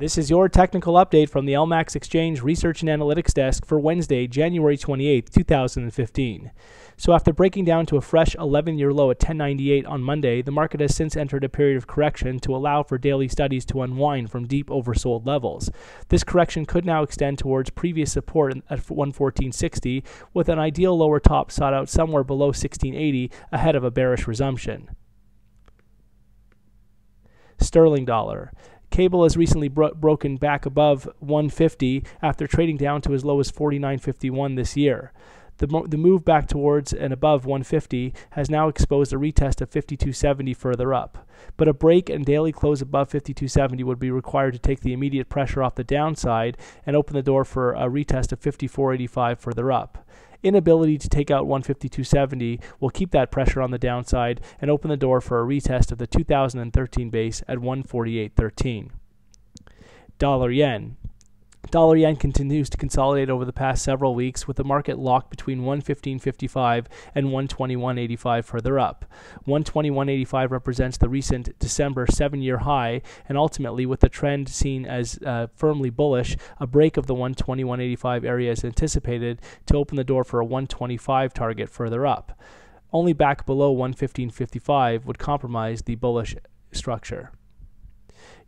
This is your technical update from the LMAX Exchange Research and Analytics Desk for Wednesday, January 28, 2015. So, after breaking down to a fresh 11 year low at 1098 on Monday, the market has since entered a period of correction to allow for daily studies to unwind from deep oversold levels. This correction could now extend towards previous support at 114.60, with an ideal lower top sought out somewhere below 1680 ahead of a bearish resumption. Sterling dollar. Cable has recently bro- broken back above 150 after trading down to as low as 49.51 this year. The, mo- the move back towards and above 150 has now exposed a retest of 52.70 further up. But a break and daily close above 52.70 would be required to take the immediate pressure off the downside and open the door for a retest of 54.85 further up inability to take out 152.70 will keep that pressure on the downside and open the door for a retest of the 2013 base at 148.13. Dollar yen. Dollar yen continues to consolidate over the past several weeks with the market locked between 115.55 and 121.85 further up. 121.85 represents the recent December 7-year high and ultimately with the trend seen as uh, firmly bullish, a break of the 121.85 area is anticipated to open the door for a 125 target further up. Only back below 115.55 would compromise the bullish structure.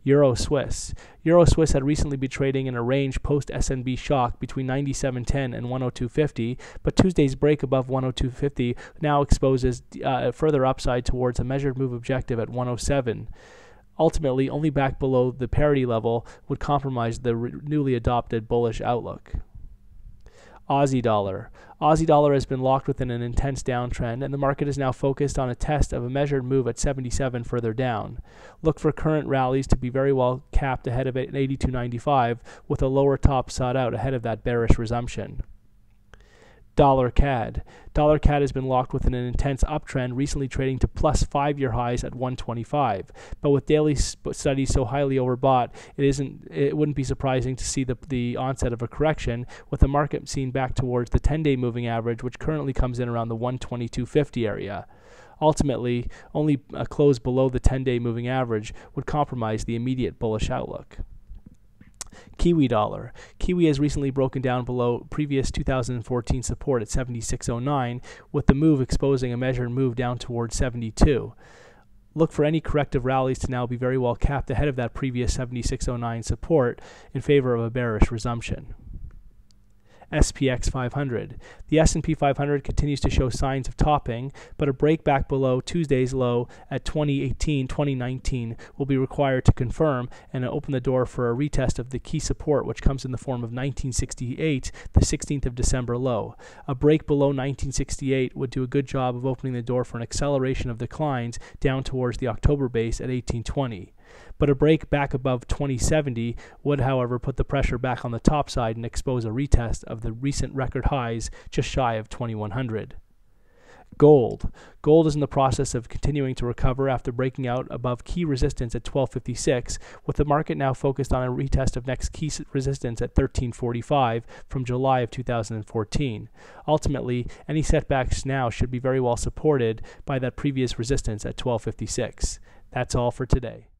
Euro Swiss. Euro Swiss had recently been trading in a range post SNB shock between 97.10 and 102.50, but Tuesday's break above 102.50 now exposes uh, further upside towards a measured move objective at 107 ultimately only back below the parity level would compromise the re- newly adopted bullish outlook. Aussie dollar. Aussie dollar has been locked within an intense downtrend, and the market is now focused on a test of a measured move at 77 further down. Look for current rallies to be very well capped ahead of 82.95, with a lower top sought out ahead of that bearish resumption. Dollar CAD. Dollar CAD has been locked within an intense uptrend, recently trading to plus five year highs at 125. But with daily studies so highly overbought, it isn't. It wouldn't be surprising to see the, the onset of a correction, with the market seen back towards the 10 day moving average, which currently comes in around the 122.50 area. Ultimately, only a close below the 10 day moving average would compromise the immediate bullish outlook. Kiwi dollar. Kiwi has recently broken down below previous 2014 support at 76.09, with the move exposing a measured move down towards 72. Look for any corrective rallies to now be very well capped ahead of that previous 76.09 support in favor of a bearish resumption. SPX 500. The S&P 500 continues to show signs of topping, but a break back below Tuesday's low at 2018-2019 will be required to confirm and open the door for a retest of the key support which comes in the form of 1968, the 16th of December low. A break below 1968 would do a good job of opening the door for an acceleration of declines down towards the October base at 1820 but a break back above 2070 would, however, put the pressure back on the top side and expose a retest of the recent record highs just shy of 2100. Gold. Gold is in the process of continuing to recover after breaking out above key resistance at 1256, with the market now focused on a retest of next key resistance at 1345 from July of 2014. Ultimately, any setbacks now should be very well supported by that previous resistance at 1256. That's all for today.